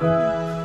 Um.